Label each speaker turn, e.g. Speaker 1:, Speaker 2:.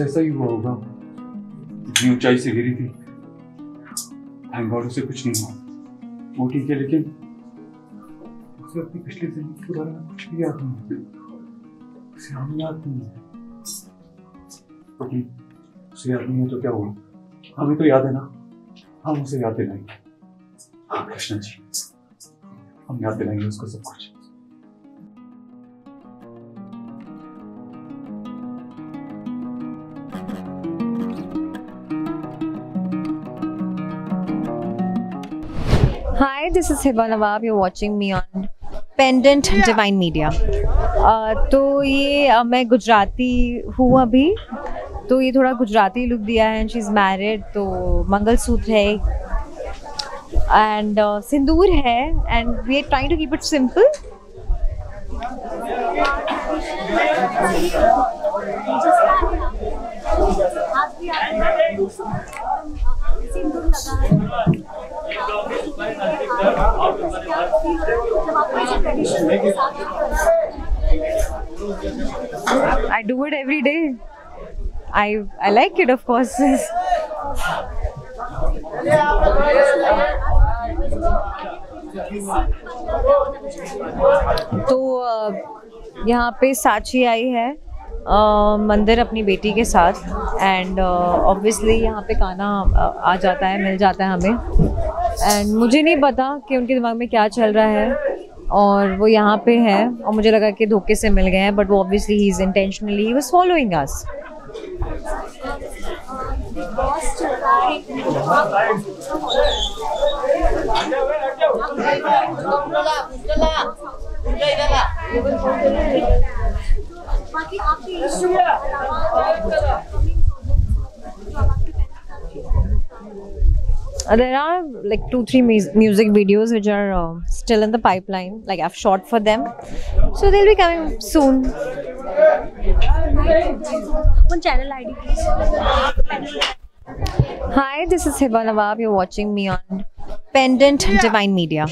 Speaker 1: ऐसा ही हुआ होगा इतनी ऊंचाई से गिरी थी। गॉड उसे कुछ नहीं हुआ। वो ठीक है लेकिन उसे अपनी पिछली ज़िंदगी के बारे में कुछ भी याद नहीं उसे हम याद नहीं है। लेकिन उसे याद नहीं है तो क्या हुआ? हमें तो याद है ना हम उसे याद दिलाएँगे हाँ कृष्णा जी हम याद दिलाएँगे उसको सब कुछ
Speaker 2: Hi, this is Hiba Nawab. You're watching me on Pendant Divine Media. Uh, तो ये uh, मैं गुजराती हूँ अभी तो ये थोड़ा गुजराती लुक दिया है एंड शी इज़ मैरिड तो मंगलसूत्र है एंड uh, सिंदूर है and we are trying to keep it simple I do it every day. I I like it, of course. तो यहाँ पे साची आई है मंदिर अपनी बेटी के साथ एंड ऑब्वियसली यहाँ पे खाना आ जाता है मिल जाता है हमें एंड मुझे नहीं पता कि उनके दिमाग में क्या चल रहा है और वो यहाँ पे है और मुझे लगा कि धोखे से मिल गए हैं बट वो obviously he is intentionally he was following us
Speaker 3: बाकी आपके इश्यू के अलावा
Speaker 2: Uh, there are like two, three mus- music videos which are uh, still in the pipeline. Like I've shot for them, so they'll be coming soon.
Speaker 3: one channel ID please.
Speaker 2: Hi, this is Hiba Nawab. You're watching me on Pendant Divine Media.